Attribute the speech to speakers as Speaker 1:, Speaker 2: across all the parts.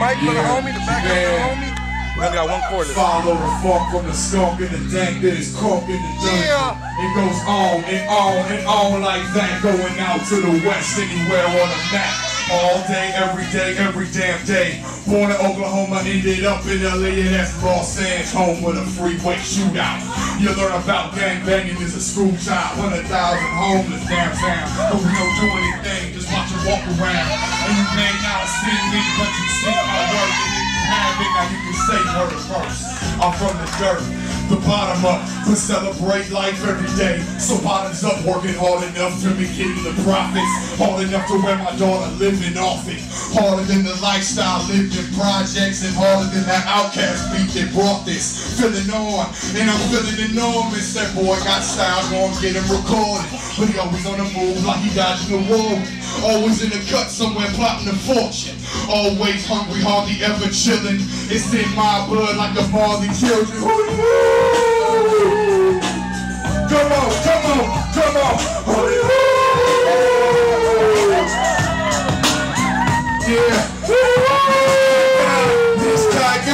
Speaker 1: mic for the homie, the back yeah. the homie. We only got one quarter.
Speaker 2: Follow the funk from the skunk and the dank that is cork in the dirt. Yeah. It goes on and on and on like that, going out to the west anywhere on the map. All day, every day, every damn day. Born in Oklahoma, ended up in LA, and that's Los Angeles, home with a freeway shootout. You learn about gang banging as a school child. One a thousand homeless downtown. But we don't do anything, just watch them walk around. And you may not see me, but you see me you can say her first. I'm from the dirt the bottom up to celebrate life every day. So bottoms up, working hard enough to be getting the profits. Hard enough to where my daughter living off it. Harder than the lifestyle lived in projects and harder than that OutKast beat that brought this. Feeling on, and I'm feeling enormous. That boy got style, gonna get him recorded. But he always on the move like he dodging the war. Always in the cut somewhere plotting a fortune. Always hungry, hardly ever chilling. It's in my blood like a Marley children. Come on, come on, come on. Yeah. This gone,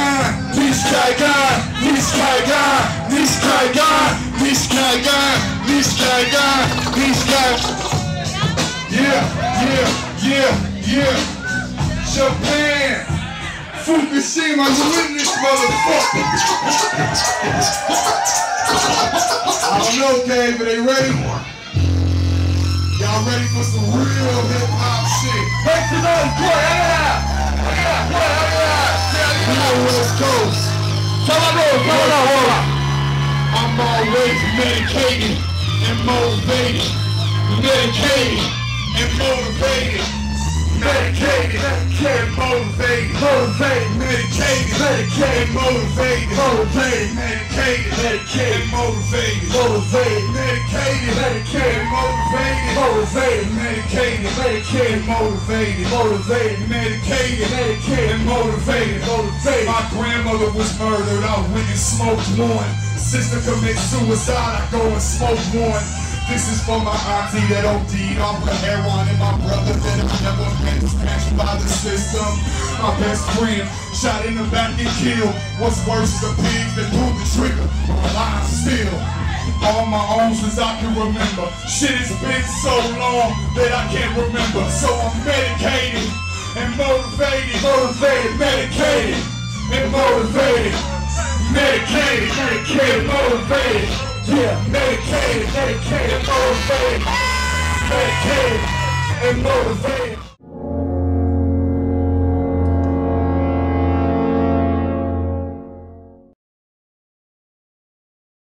Speaker 2: this gone, this gone, this gone, this gone, this gone, this guy. Yeah, yeah, yeah, yeah. Japan. Fukushima, you in this motherfucker. I don't know, okay, but they ready? Y'all ready for some real hip hop shit? Make some noise, boy, yeah! Yeah, yeah, yeah! Yeah, West Coast. Tell my bro, tell my bro. I'm always medicated and motivated. Medicated and motivated. Medicated, medicated, motivated, motivated, medicated, medicated, motivated, motivated, medicated, medicated, motivated, motivated, medicated, medicated, motivated, motivated, medicated, medicated, motivated, motivated. My grandmother was murdered. I went and smoked one. Sister commit suicide. I go and smoke one. This is for my auntie that OD'd off the heroin and my brother that have never been smashed by the system. My best friend shot in the back and killed. What's worse is the pigs that pulled the trigger alive still. On my own since I can remember. Shit has been so long that I can't remember. So I'm medicated and motivated, motivated, medicated and motivated, medicated, medicated, motivated. Yeah, medicated, medicated, motivated. Medicated and motivated.